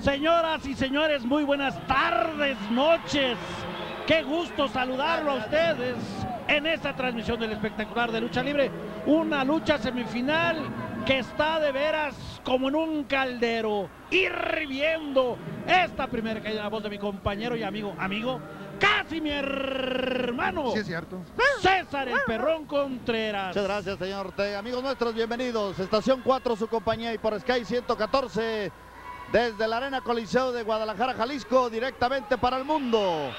Señoras y señores, muy buenas tardes, noches. Qué gusto saludarlo a ustedes en esta transmisión del espectacular de lucha libre. Una lucha semifinal que está de veras como en un caldero, hirviendo. Esta primera caída en la voz de mi compañero y amigo, amigo, casi mi hermano. Sí, es cierto. César el Perrón Contreras. Muchas gracias, señor Ortega. Amigos nuestros, bienvenidos. Estación 4, su compañía, y por Sky 114, desde la Arena Coliseo de Guadalajara, Jalisco, directamente para el mundo.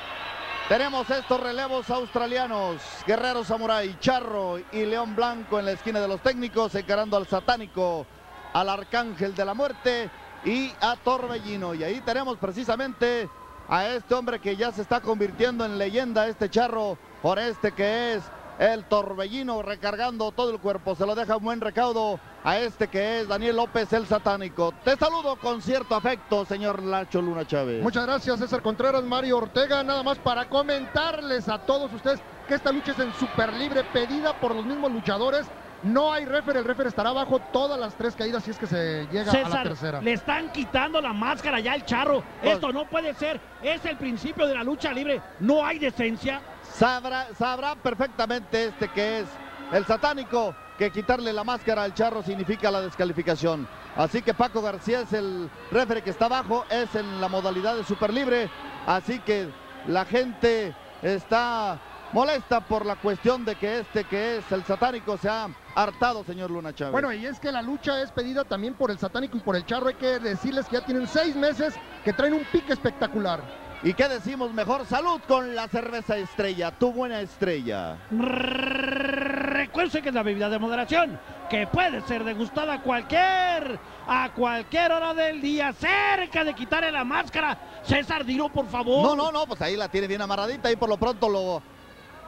Tenemos estos relevos australianos, Guerrero Samurai, Charro y León Blanco en la esquina de los técnicos, encarando al satánico, al Arcángel de la Muerte y a Torbellino. Y ahí tenemos precisamente a este hombre que ya se está convirtiendo en leyenda, este Charro, por este que es el Torbellino, recargando todo el cuerpo. Se lo deja un buen recaudo a este que es Daniel López, el satánico. Te saludo con cierto afecto, señor Lacho Luna Chávez. Muchas gracias, César Contreras, Mario Ortega. Nada más para comentarles a todos ustedes que esta lucha es en super libre, pedida por los mismos luchadores. No hay refer, el refer estará abajo todas las tres caídas si es que se llega a la tercera. le están quitando la máscara ya al charro. Pues- Esto no puede ser. Es el principio de la lucha libre. No hay decencia. Sabrá, sabrá perfectamente este que es el satánico que quitarle la máscara al charro significa la descalificación. Así que Paco García es el referee que está abajo, es en la modalidad de super libre. Así que la gente está molesta por la cuestión de que este que es el satánico se ha hartado, señor Luna Chávez. Bueno, y es que la lucha es pedida también por el satánico y por el charro. Hay que decirles que ya tienen seis meses que traen un pique espectacular. ¿Y qué decimos? Mejor salud con la cerveza estrella, tu buena estrella. Recuerden que es la bebida de moderación, que puede ser degustada a cualquier, a cualquier hora del día, cerca de quitarle la máscara. César, dilo por favor. No, no, no, pues ahí la tiene bien amarradita y por lo pronto lo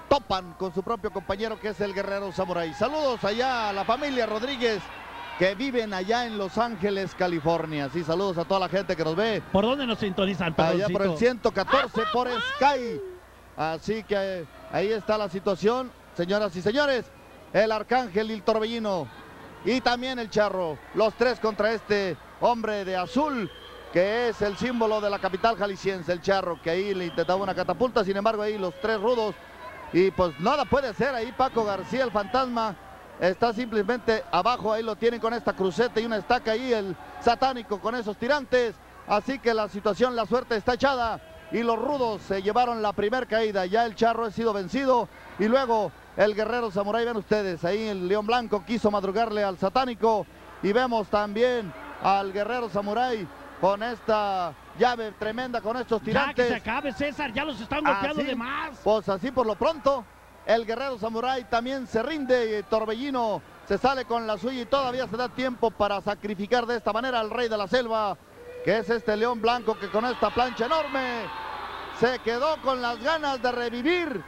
topan con su propio compañero que es el guerrero Samurai. Saludos allá a la familia Rodríguez que viven allá en Los Ángeles, California. Sí, saludos a toda la gente que nos ve ¿Por dónde nos sintonizan? allá por el Perdoncito? 114 por Sky. Así que eh, ahí está la situación, señoras y señores. El Arcángel y el Torbellino y también el Charro. Los tres contra este hombre de azul que es el símbolo de la capital jalisciense, el Charro, que ahí le intentaba una catapulta, sin embargo ahí los tres rudos y pues nada puede ser ahí Paco García, el fantasma, está simplemente abajo, ahí lo tienen con esta cruceta y una estaca ahí, el satánico con esos tirantes, así que la situación, la suerte está echada y los rudos se llevaron la primer caída, ya el charro ha sido vencido y luego el guerrero samurái, ven ustedes, ahí el león blanco quiso madrugarle al satánico y vemos también al guerrero samurái con esta llave tremenda, con estos Ya tirantes. que se acabe, César, ya los están golpeando Así, de más. Pues así por lo pronto, el guerrero samurái también se rinde y Torbellino se sale con la suya y todavía se da tiempo para sacrificar de esta manera al rey de la selva, que es este león blanco que con esta plancha enorme se quedó con las ganas de revivir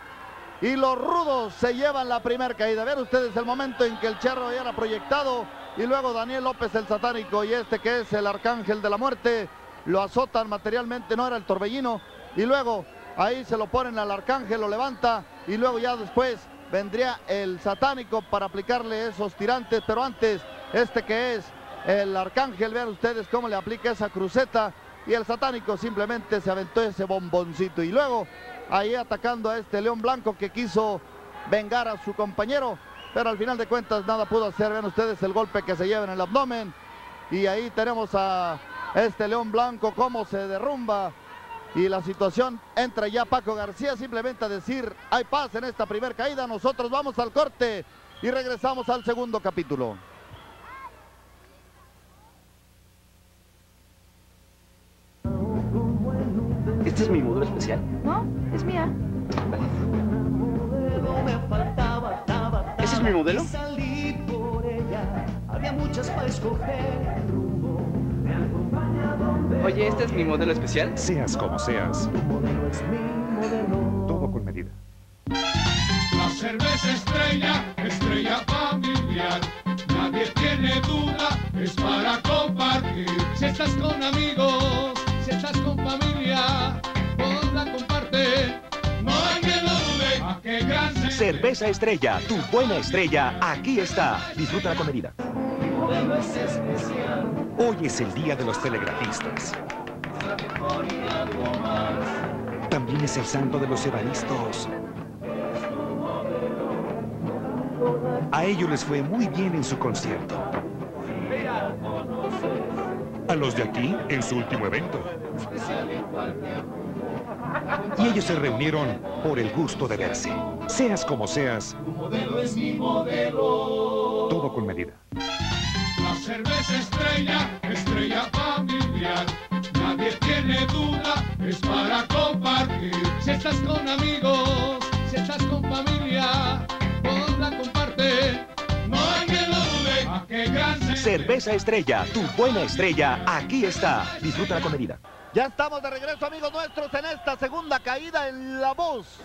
y los rudos se llevan la primera caída. Ver ustedes el momento en que el charro ya era proyectado y luego Daniel López el satánico y este que es el arcángel de la muerte lo azotan materialmente, no era el torbellino y luego ahí se lo ponen al arcángel, lo levanta y luego ya después vendría el satánico para aplicarle esos tirantes, pero antes este que es el arcángel, vean ustedes cómo le aplica esa cruceta y el satánico simplemente se aventó ese bomboncito y luego ahí atacando a este león blanco que quiso vengar a su compañero, pero al final de cuentas nada pudo hacer, vean ustedes el golpe que se lleva en el abdomen y ahí tenemos a este león blanco cómo se derrumba y la situación entra ya Paco García simplemente a decir hay paz en esta primera caída, nosotros vamos al corte y regresamos al segundo capítulo. Este es mi modelo especial. No, es mía. ¿Ese es mi modelo? Salí por ella, había muchas para escoger. Oye, ¿este es mi modelo especial? Seas como seas, Tu modelo es mi modelo. todo con medida. La cerveza estrella, estrella familiar. Nadie tiene duda, es para compartir. Si estás con amigos, si estás con familia, ponla, comparte. No hay que lo dude, a qué gran Cerveza Estrella, tu buena estrella, aquí está. Disfrútala con medida. Hoy es el día de los telegrafistas. También es el santo de los ebanistas. A ellos les fue muy bien en su concierto. A los de aquí en su último evento. Y ellos se reunieron por el gusto de verse. Seas como seas, Tu modelo es mi modelo. todo con medida. La cerveza estrella, estrella familiar. Nadie tiene duda, es para compartir. Si estás con amigos, si estás con familia, ponla, comparte. No hay quien lo dude. A qué gran Cerveza Estrella, tu buena estrella, aquí está. Disfrútala con medida. Ya estamos de regreso, amigos nuestros, en esta segunda caída en la voz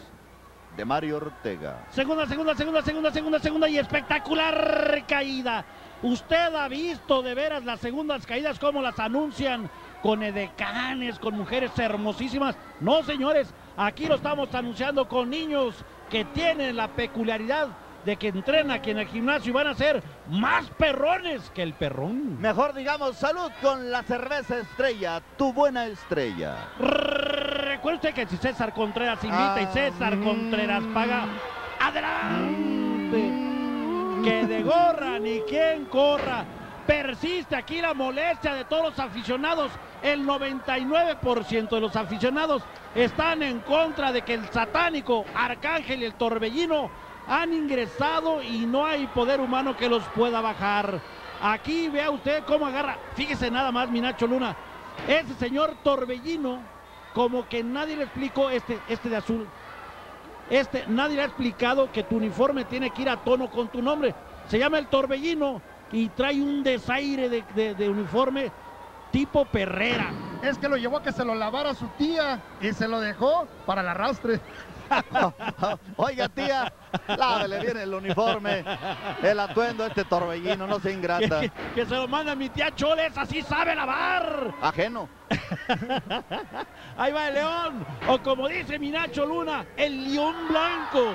de Mario Ortega. Segunda, segunda, segunda, segunda, segunda, segunda y espectacular caída. Usted ha visto de veras las segundas caídas, cómo las anuncian con edecanes, con mujeres hermosísimas. No, señores, aquí lo estamos anunciando con niños que tienen la peculiaridad de que entrenan aquí en el gimnasio y van a ser más perrones que el perrón. Mejor digamos salud con la cerveza estrella, tu buena estrella. Recuerde que si César Contreras invita y Ah, César mm. Contreras paga, adelante. Que de gorra ni quien corra. Persiste aquí la molestia de todos los aficionados. El 99% de los aficionados están en contra de que el satánico Arcángel y el Torbellino han ingresado y no hay poder humano que los pueda bajar. Aquí vea usted cómo agarra. Fíjese nada más, mi Nacho Luna. Ese señor Torbellino, como que nadie le explicó, este, este de azul, este, nadie le ha explicado que tu uniforme tiene que ir a tono con tu nombre. Se llama el Torbellino y trae un desaire de, de- uniforme tipo perrera. Es que lo llevó a que se lo lavara su tía y se lo dejó para el arrastre. Oiga, tía, lávele bien el uniforme, el atuendo, este torbellino, no sea ingrata. Que, que se lo manda mi tía Choles, así sabe lavar. Ajeno. Ahí va el león. O como dice mi Nacho Luna, el león blanco.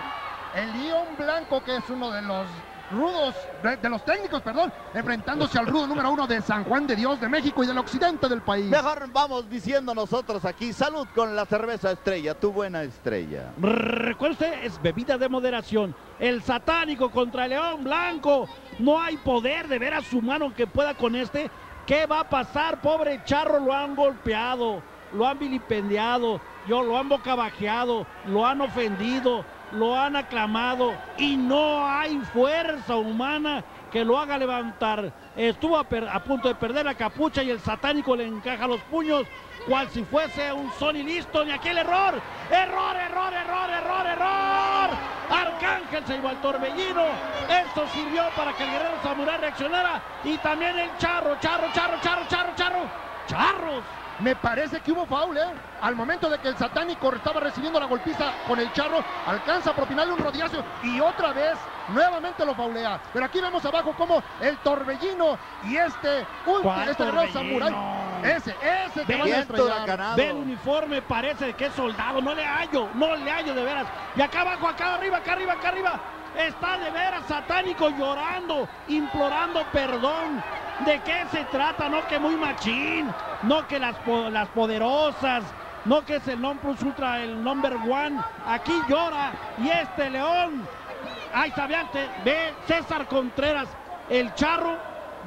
El León Blanco, que es uno de los rudos, de, de los técnicos, perdón, enfrentándose al rudo número uno de San Juan de Dios de México y del occidente del país. Mejor vamos diciendo nosotros aquí, salud con la cerveza estrella, tu buena estrella. Recuerde usted, es bebida de moderación. El satánico contra el león blanco. No hay poder de ver a su mano que pueda con este. ¿Qué va a pasar? Pobre charro, lo han golpeado, lo han vilipendiado, yo, lo han bocabajeado, lo han ofendido, lo han aclamado y no hay fuerza humana que lo haga levantar. Estuvo a, punto de perder la capucha y el satánico le encaja los puños, cual si fuese un Sony listo, ni aquel error. Error, error, error, error, error. Arcángel se llevó al torbellino. Esto sirvió para que el guerrero Samurai reaccionara. Y también el charro, charro, charro, charro, charro, charro. Charros. Me parece que hubo foul, ¿eh? Al momento de que el satánico estaba recibiendo la golpiza con el charro, alcanza a propinarle un rodillazo y otra vez nuevamente lo faulea. Pero aquí vemos abajo como el torbellino y este, uy, ¿Cuál este guerrero torbellino? samurái. Ese, ese te van a estrellar. huracanado. Ve el uniforme, parece que es soldado. No le hallo, no le hallo de veras. Y acá abajo, acá arriba, acá arriba, acá arriba. Está de veras satánico llorando, implorando perdón. ¿De qué se trata? No que muy machín, no que las, las poderosas, no que es el non plus ultra, el number one. Aquí llora y este león. Ahí sabiante, ve César Contreras, el charro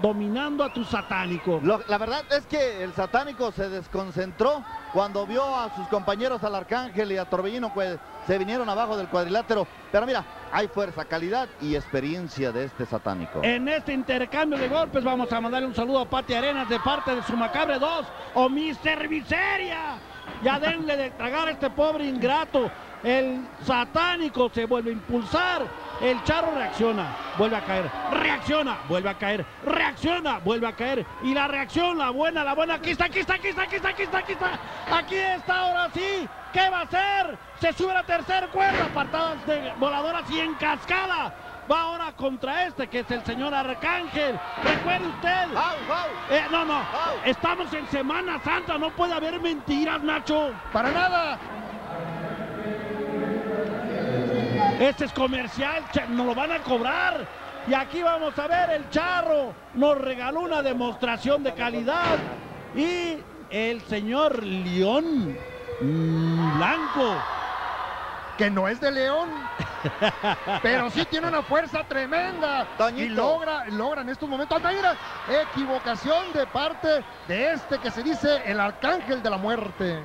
dominando a tu satánico. La verdad es que el satánico se desconcentró cuando vio a sus compañeros al Arcángel y a Torbellino, pues se vinieron abajo del cuadrilátero. Pero mira, hay fuerza, calidad y experiencia de este satánico. En este intercambio de golpes vamos a mandarle un saludo a Pati Arenas de parte de su Macabre 2 o Mister Miseria. Ya denle de tragar a este pobre ingrato. El satánico se vuelve a impulsar. El charro reacciona, vuelve a caer, reacciona, vuelve a caer, reacciona, vuelve a caer. Y la reacción, la buena, la buena, aquí está, aquí está, aquí está, aquí está, aquí está, aquí está. Aquí está ahora sí. ¿Qué va a hacer? Se sube a la tercera cuerda, patadas de voladoras y en cascada. Va ahora contra este, que es el señor Arcángel. Recuerde usted. ¡Au, au! Eh, no, no. Au. Estamos en Semana Santa. No puede haber mentiras, Nacho. Para nada. Este es comercial. Nos lo van a cobrar. Y aquí vamos a ver, el Charro nos regaló una demostración de calidad. Y el señor León mm, Blanco. Que no es de León, pero sí tiene una fuerza tremenda. Y logra, logra en estos momentos. ¡Anda, mira! Equivocación de parte de este que se dice el arcángel de la muerte.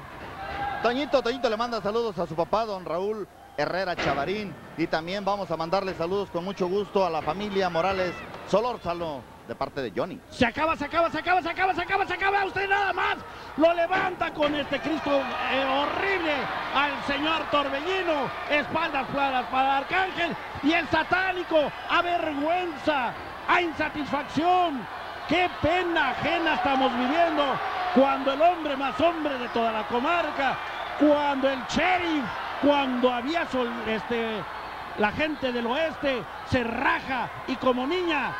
Toñito, Toñito le manda saludos a su papá, don Raúl Herrera Chavarín. Y también vamos a mandarle saludos con mucho gusto a la familia Morales Solórzalo, de parte de Johnny. Se acaba, se acaba, se acaba, se acaba, se acaba, se acaba. Usted nada más lo levanta con este Cristo eh, horrible al señor Torbellino. Espaldas claras para el Arcángel. Y el satánico, avergüenza, a insatisfacción. Qué pena ajena estamos viviendo cuando el hombre más hombre de toda la comarca, cuando el sheriff, cuando había sol- este, la gente del oeste se raja y como niña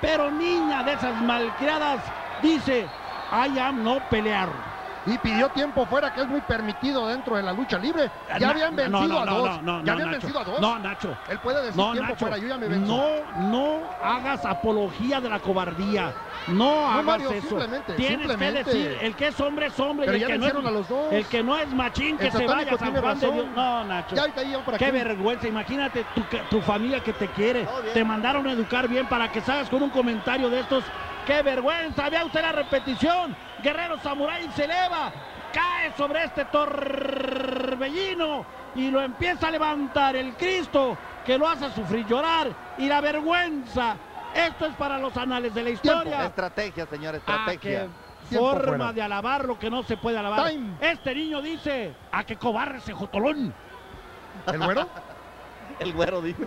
pero niña de esas malcriadas dice, I am no pelear. Y pidió tiempo fuera, que es muy permitido dentro de la lucha libre. Ya Na- habían no, vencido no, a no, dos. no, no, ya no, habían Nacho. vencido a dos. No, Nacho. Él puede decir No, tiempo Nacho. fuera, yo ya me vencí. No, no hagas apología de la cobardía. No, hagas Mario, eso. simplemente, Tienes simplemente. que decir, el que es hombre es hombre. Pero y el ya que no vencieron es, a los dos. El que no es machín, que El se vaya a San Juan de. Dios. No, Nacho. Ya por Qué aquí. vergüenza, imagínate tu, tu familia que te quiere. Te mandaron a educar bien para que salgas con un comentario de estos. ¡Qué vergüenza! Vea usted la repetición. Guerrero Samurai se eleva, cae sobre este torbellino y lo empieza a levantar el Cristo que lo hace sufrir llorar y la vergüenza. Esto es para los anales de la historia. Estrategia, señor, Ah, estrategia. Tiempo forma de alabar lo que no se puede alabar. Time. Este niño dice, a que cobarde ese jotolón. ¿El güero? El güero dijo.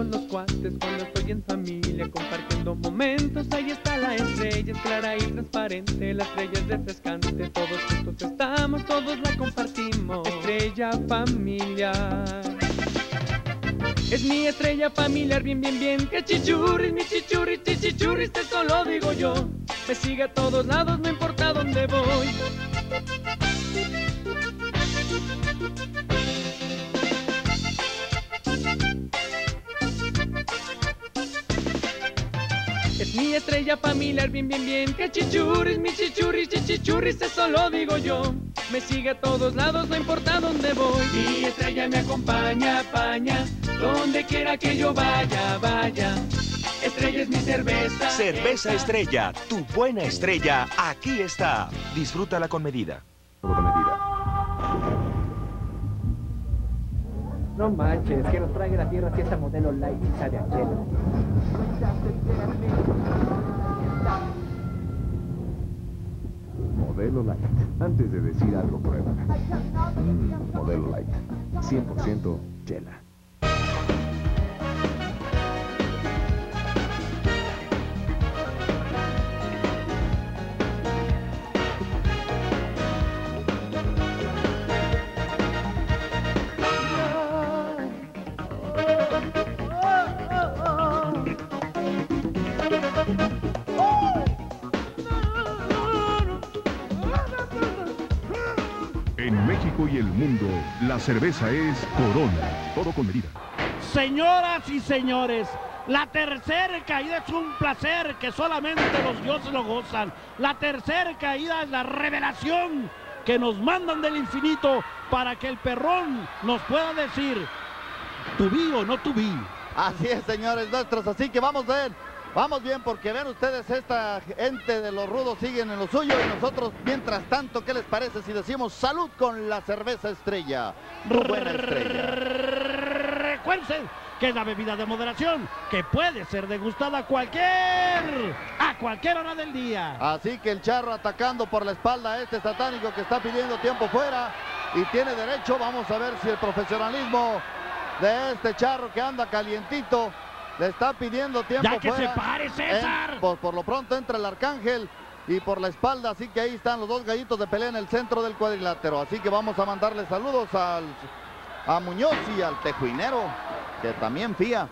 Con los cuates, cuando estoy en familia, compartiendo momentos, ahí está la estrella, es clara y transparente, la estrella es refrescante, todos juntos estamos, todos la compartimos, estrella familiar. Es mi estrella familiar, bien, bien, bien, que chichurris, mi chichurris, chichurris, esto lo digo yo, me sigue a todos lados, no importa dónde voy. Es mi estrella familiar, bien, bien, bien. Que chichurris, mi chichurris, chichurris, eso lo digo yo. Me sigue a todos lados, no importa dónde voy. Mi estrella me acompaña, paña, donde quiera que yo vaya, vaya. Estrella es mi cerveza. Cerveza Estrella, tu buena estrella, aquí está. Disfrútala con medida. No manches, que nos traiga la tierra fiesta modelo light sabe a hielo. Modelo Light. Antes de decir algo, pruébala. Mm, modelo Light. 100% chela. Cerveza es Corona. Todo con medida. Señoras y señores, la tercera caída es un placer que solamente los dioses lo gozan. La tercera caída es la revelación que nos mandan del infinito para que el perrón nos pueda decir, tu vi o no tu vi. Así es, señores nuestros. Así que vamos bien. Vamos bien, porque ven ustedes, esta gente de los rudos siguen en lo suyo y nosotros, mientras tanto, ¿qué les parece si decimos salud con la cerveza estrella? Buena estrella. Recuerden que es la bebida de moderación que puede ser degustada a cualquier, a cualquier hora del día. Así que el charro atacando por la espalda a este satánico que está pidiendo tiempo fuera y tiene derecho. Vamos a ver si el profesionalismo de este charro que anda calientito le está pidiendo tiempo Ya que fuera. se pare, César. En- por, por lo pronto entra el arcángel y por la espalda, así que ahí están los dos gallitos de pelea en el centro del cuadrilátero. Así que vamos a mandarle saludos al, a Muñoz y al Tejuinero, que también fía.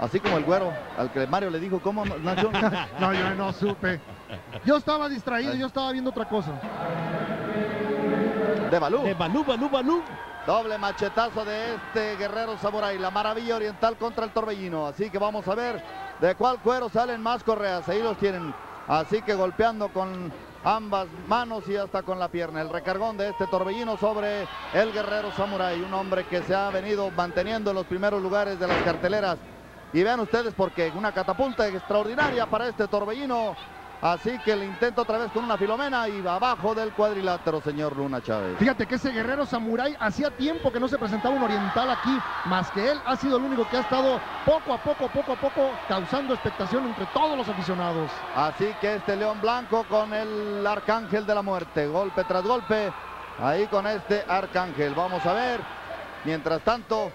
Así como el güero, al que Mario le dijo, ¿cómo nació? No, yo no supe. Yo estaba distraído, yo estaba viendo otra cosa. de Balú. De Balú, Balú, Balú. Doble machetazo de este guerrero samurái, la maravilla oriental contra el torbellino. Así que vamos a ver de cuál cuero salen más correas. Ahí los tienen. Así que golpeando con ambas manos y hasta con la pierna. El recargón de este torbellino sobre el guerrero samurái. Un hombre que se ha venido manteniendo en los primeros lugares de las carteleras. Y vean ustedes porque una catapulta extraordinaria para este torbellino. Así que el intento otra vez con una filomena y abajo del cuadrilátero, señor Luna Chávez. Fíjate que ese guerrero samurái hacía tiempo que no se presentaba un oriental aquí, más que él ha sido el único que ha estado poco a poco, poco a poco, causando expectación entre todos los aficionados. Así que este León Blanco con el Arcángel de la Muerte, golpe tras golpe, ahí con este Arcángel. Vamos a ver, mientras tanto,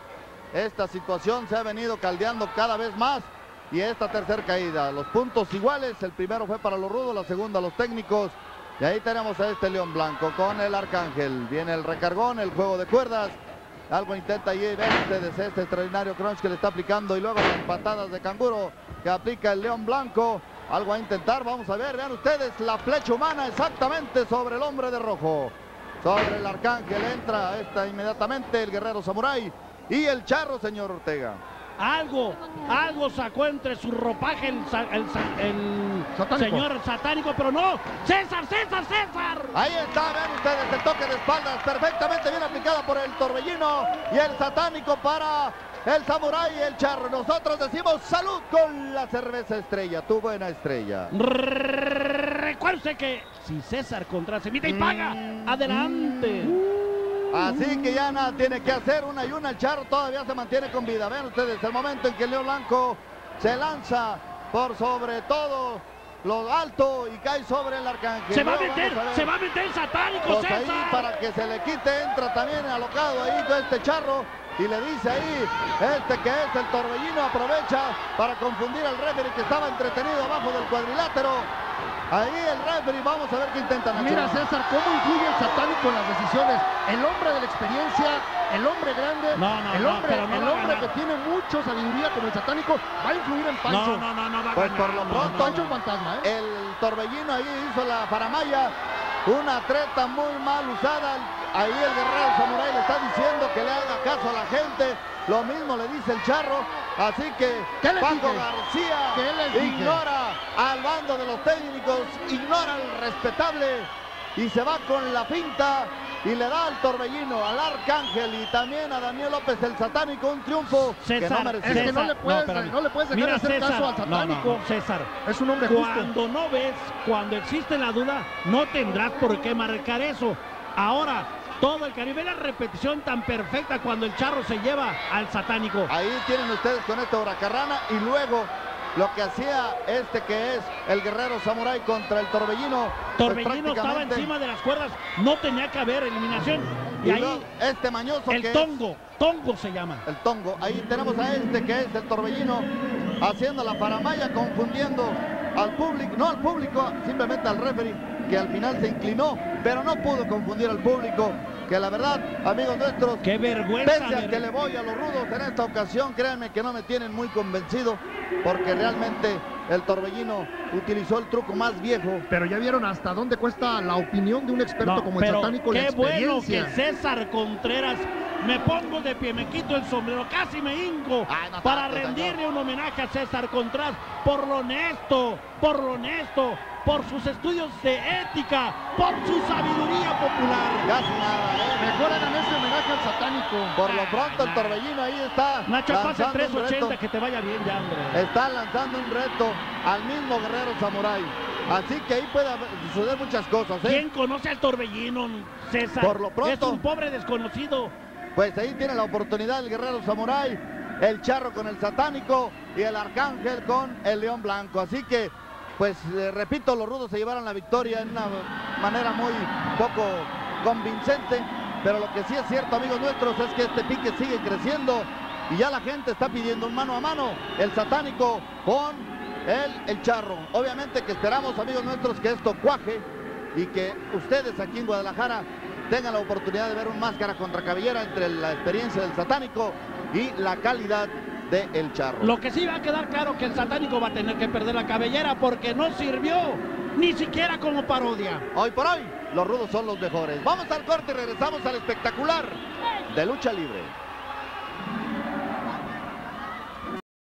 esta situación se ha venido caldeando cada vez más. Y esta tercera caída, los puntos iguales, el primero fue para los rudos, la segunda los técnicos. Y ahí tenemos a este León Blanco con el Arcángel. Viene el recargón, el juego de cuerdas. Algo intenta ven ustedes este extraordinario crunch que le está aplicando y luego las patadas de canguro que aplica el León Blanco. Algo a intentar, vamos a ver, vean ustedes la flecha humana exactamente sobre el hombre de rojo. Sobre el Arcángel entra esta inmediatamente el guerrero samurái y el charro, señor Ortega. Algo, algo sacó entre su ropaje el, señor satánico, pero no. César, César, César. Ahí está, vean ustedes el toque de espaldas perfectamente bien aplicado por el torbellino y el satánico para el samurái y el charro. Nosotros decimos salud con la cerveza estrella, tu buena estrella. Recuerde que si César contra se mide y paga, adelante. Así que ya nada tiene que hacer, una y una, el charro todavía se mantiene con vida. Vean ustedes el momento en que León Blanco se lanza por sobre todo lo alto y cae sobre el arcángel. Se va a meter, se va a meter satánico, Pues César. para que se le quite entra también alocado ahí con este charro y le dice ahí este que es el torbellino aprovecha para confundir al referee que estaba entretenido abajo del cuadrilátero. Ahí el referee, vamos a ver qué intenta Nacho. Mira César, cómo influye el satánico en las decisiones. El hombre de la experiencia, el hombre grande, No, no, el hombre, no el hombre que tiene mucha sabiduría como el satánico, va a influir en Pancho. No, no, no, no va Pues por lo pronto, no, Pancho fantasma, ¿eh? el torbellino ahí hizo la faramaya, una treta muy mal usada. Ahí el guerrero samurái le está diciendo que le haga caso a la gente. Lo mismo le dice el charro. Así que ¿Qué les Paco dije? García ¿Qué les dije? ignora al bando de los técnicos, ignora al respetable y se va con la pinta y le da al torbellino, al arcángel y también a Daniel López el satánico un triunfo que César, no merecía. Es que no César, le puedes- no le puedes dejar de hacer César, caso al satánico. no, César, Es un hombre justo. cuando no ves, cuando existe la duda, no tendrás por qué marcar eso. Ahora, todo el Caribe, la repetición tan perfecta cuando el charro se lleva al satánico. Ahí tienen ustedes con esta huracarrana y luego lo que hacía este que es el guerrero samurái contra el torbellino. pues Torbellino estaba encima de las cuerdas, no tenía que haber eliminación. Y, Y ahí este mañoso el que es tongo, tongo se llama. el tongo. Ahí tenemos a este que es el torbellino haciendo la paramaya, confundiendo al público, no al público, simplemente al referee que al final se inclinó, pero no pudo confundir al público. Que la verdad, amigos nuestros, Qué vergüenza. Pese a ver- que le voy a los rudos en esta ocasión, créanme que no me tienen muy convencido, porque realmente el torbellino utilizó el truco más viejo. Pero ya vieron hasta dónde cuesta la opinión de un experto No, como el satánico, la qué bueno experiencia. que César Contreras me pongo de pie, me quito el sombrero, casi me hinco Ay, no para tanto, señor. rendirle un homenaje a César Contreras por lo honesto, por lo honesto, por sus estudios de ética, por su sabiduría popular. Casi nada, ¿eh? Mejor hagan ese homenaje al satánico. Por lo pronto el torbellino ahí está Nacho, pase lanzando un 380, reto. que te vaya bien ya, hombre. Está lanzando un reto al mismo guerrero samurái. Así que ahí puede suceder muchas cosas, ¿eh? ¿Quién conoce al torbellino, César? Por lo pronto. Es un pobre desconocido. Pues ahí tiene la oportunidad el guerrero samurái, el charro con el satánico y el arcángel con el león blanco. Así que, pues repito, los rudos se llevaron la victoria en una manera muy poco convincente. Pero lo que sí es cierto, amigos nuestros, es que este pique sigue creciendo y ya la gente está pidiendo un mano a mano. El satánico con el, el charro. Obviamente que esperamos, amigos nuestros, que esto cuaje y que ustedes aquí en Guadalajara tengan la oportunidad de ver un máscara contra cabellera entre la experiencia del satánico y la calidad de El Charro. Lo que sí va a quedar claro que el satánico va a tener que perder la cabellera porque no sirvió ni siquiera como parodia. Hoy por hoy, los rudos son los mejores. Vamos al corte y regresamos al espectacular de lucha libre.